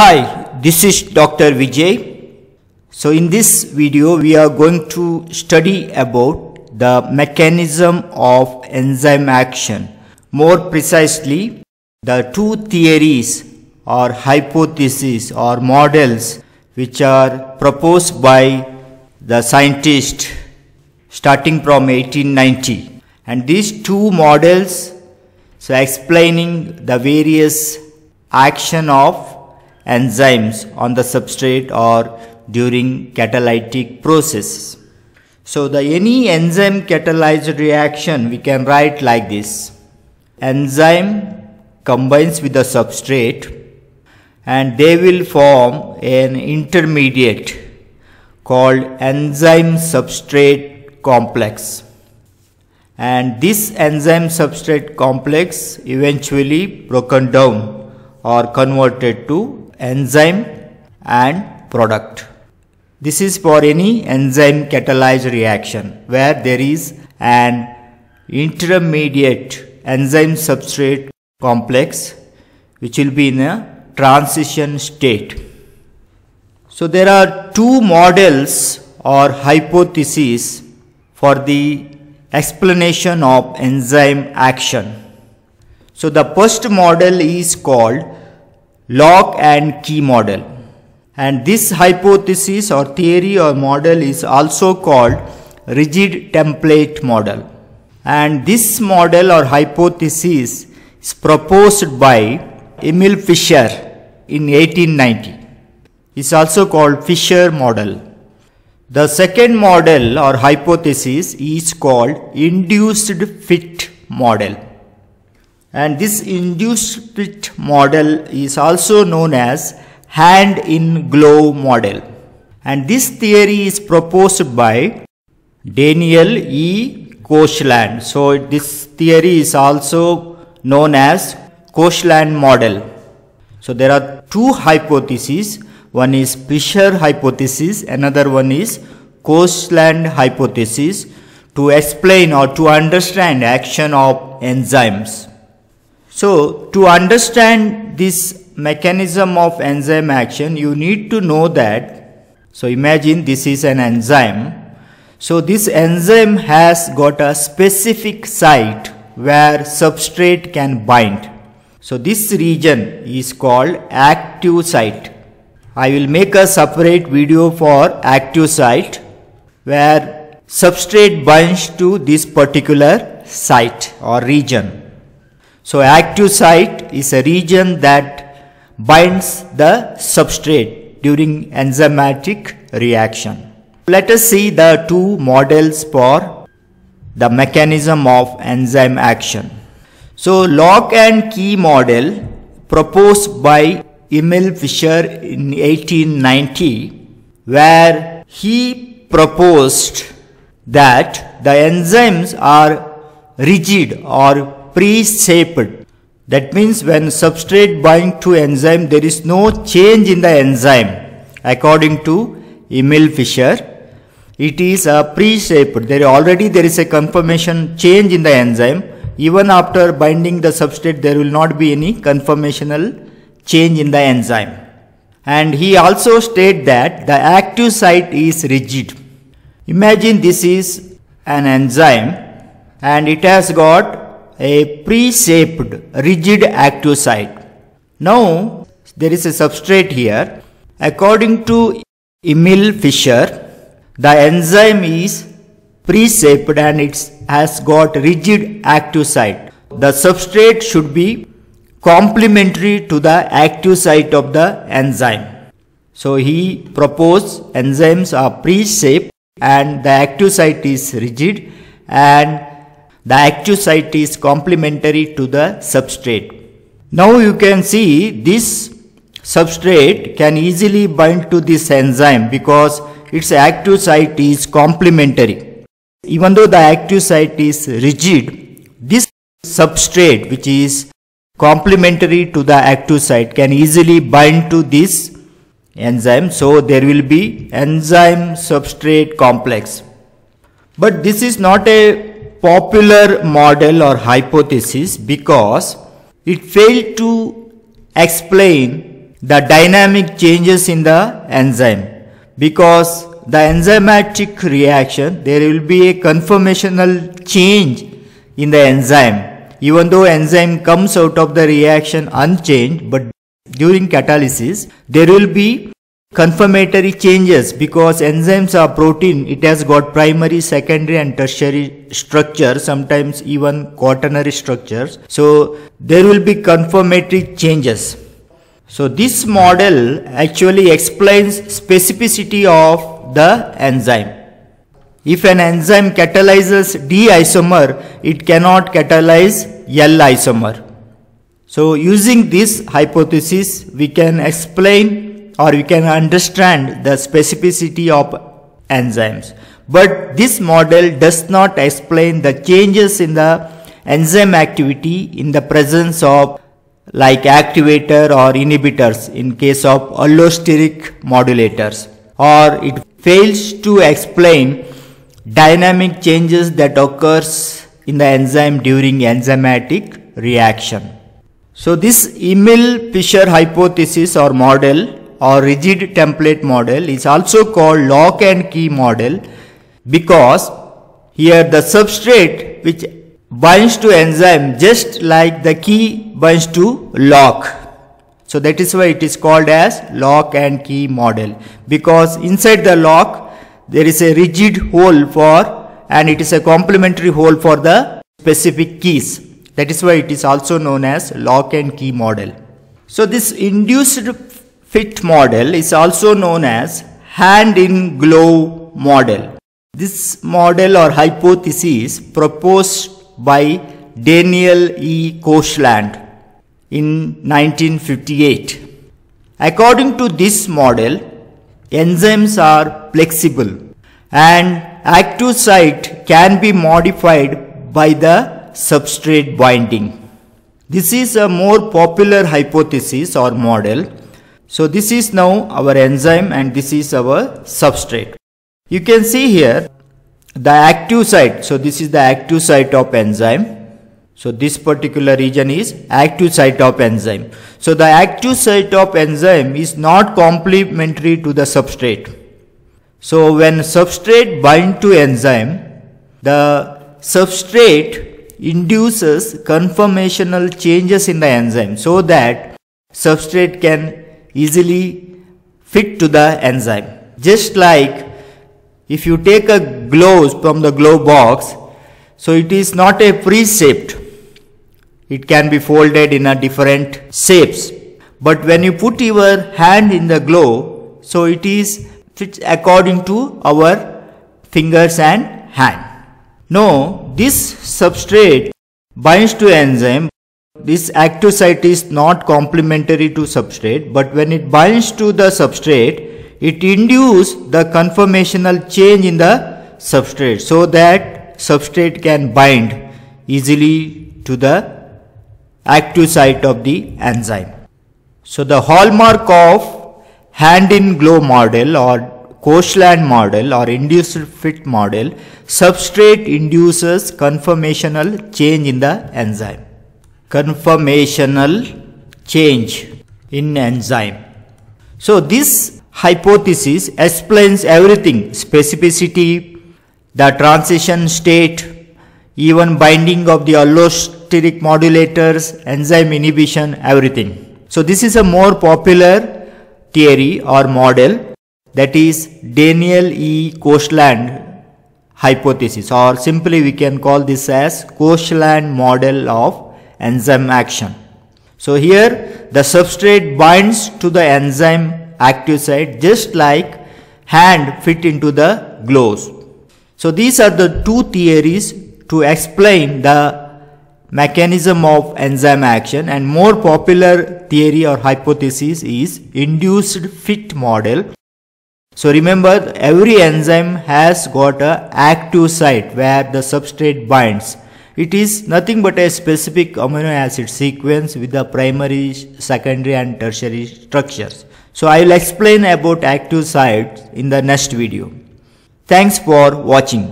Hi, this is Dr. Vijay. So in this video we are going to study about the mechanism of enzyme action. More precisely, the two theories or hypotheses or models which are proposed by the scientist starting from 1890 and these two models so explaining the various action of enzymes on the substrate or during catalytic process. So the any enzyme catalyzed reaction we can write like this. Enzyme combines with the substrate and they will form an intermediate called enzyme substrate complex and this enzyme substrate complex eventually broken down or converted to enzyme and product. This is for any enzyme catalyzed reaction where there is an intermediate enzyme substrate complex which will be in a transition state. So there are two models or hypotheses for the explanation of enzyme action. So the first model is called lock and key model. And this hypothesis or theory or model is also called rigid template model. And this model or hypothesis is proposed by Emil Fischer in 1890. It's also called Fischer model. The second model or hypothesis is called induced fit model. And this induced fit model is also known as hand in glove model. And this theory is proposed by Daniel E. Koshland. So this theory is also known as Koshland model. So there are two hypotheses. One is Fischer hypothesis, another one is Koshland hypothesis to explain or to understand action of enzymes. So to understand this mechanism of enzyme action, you need to know that, so imagine this is an enzyme. So this enzyme has got a specific site where substrate can bind. So this region is called active site. I will make a separate video for active site where substrate binds to this particular site or region. So active site is a region that binds the substrate during enzymatic reaction. Let us see the two models for the mechanism of enzyme action. So lock and key model proposed by Emil Fischer in 1890 where he proposed that the enzymes are rigid or pre-shaped. That means when substrate bind to enzyme, there is no change in the enzyme. According to Emil Fischer, it is a pre-shaped. There already there is a conformation change in the enzyme. Even after binding the substrate, there will not be any conformational change in the enzyme. And he also state that the active site is rigid. Imagine this is an enzyme and it has got a pre-shaped rigid active site. Now there is a substrate here. According to Emil Fischer, the enzyme is pre-shaped and it has got rigid active site. The substrate should be complementary to the active site of the enzyme. So he proposed enzymes are pre-shaped and the active site is rigid and the active site is complementary to the substrate. Now you can see this substrate can easily bind to this enzyme because its active site is complementary. Even though the active site is rigid, this substrate which is complementary to the active site can easily bind to this enzyme. So there will be enzyme substrate complex. But this is not a popular model or hypothesis because it failed to explain the dynamic changes in the enzyme. Because the enzymatic reaction there will be a conformational change in the enzyme. Even though enzyme comes out of the reaction unchanged but during catalysis there will be confirmatory changes because enzymes are protein it has got primary secondary and tertiary structure sometimes even quaternary structures. So there will be confirmatory changes. So this model actually explains specificity of the enzyme. If an enzyme catalyzes D isomer it cannot catalyze L isomer so using this hypothesis we can explain or we can understand the specificity of enzymes. But this model does not explain the changes in the enzyme activity in the presence of like activator or inhibitors in case of allosteric modulators or it fails to explain dynamic changes that occurs in the enzyme during enzymatic reaction. So this Emil-Fischer hypothesis or model or rigid template model is also called lock and key model because here the substrate which binds to enzyme just like the key binds to lock. So that is why it is called as lock and key model because inside the lock there is a rigid hole for and it is a complementary hole for the specific keys. That is why it is also known as lock and key model. So this induced fit model is also known as hand in glove model. This model or hypothesis proposed by Daniel E. Koshland in 1958. According to this model, enzymes are flexible and active site can be modified by the substrate binding. This is a more popular hypothesis or model so this is now our enzyme and this is our substrate. You can see here the active site. So this is the active site of enzyme. So this particular region is active site of enzyme. So the active site of enzyme is not complementary to the substrate. So when substrate bind to enzyme, the substrate induces conformational changes in the enzyme so that substrate can easily fit to the enzyme. Just like if you take a gloves from the glove box, so it is not a pre-shaped. It can be folded in a different shapes. But when you put your hand in the glove, so it is fits according to our fingers and hand. Now this substrate binds to enzyme this active site is not complementary to substrate, but when it binds to the substrate, it induces the conformational change in the substrate so that substrate can bind easily to the active site of the enzyme. So the hallmark of hand-in-glove model or Koshland model or induced fit model, substrate induces conformational change in the enzyme conformational change in enzyme. So this hypothesis explains everything, specificity, the transition state, even binding of the allosteric modulators, enzyme inhibition, everything. So this is a more popular theory or model that is Daniel E. Koshland hypothesis or simply we can call this as Koshland model of enzyme action. So here the substrate binds to the enzyme active site just like hand fit into the gloves. So these are the two theories to explain the mechanism of enzyme action and more popular theory or hypothesis is induced fit model. So remember every enzyme has got a active site where the substrate binds it is nothing but a specific amino acid sequence with the primary, secondary and tertiary structures. So I will explain about active sites in the next video. Thanks for watching.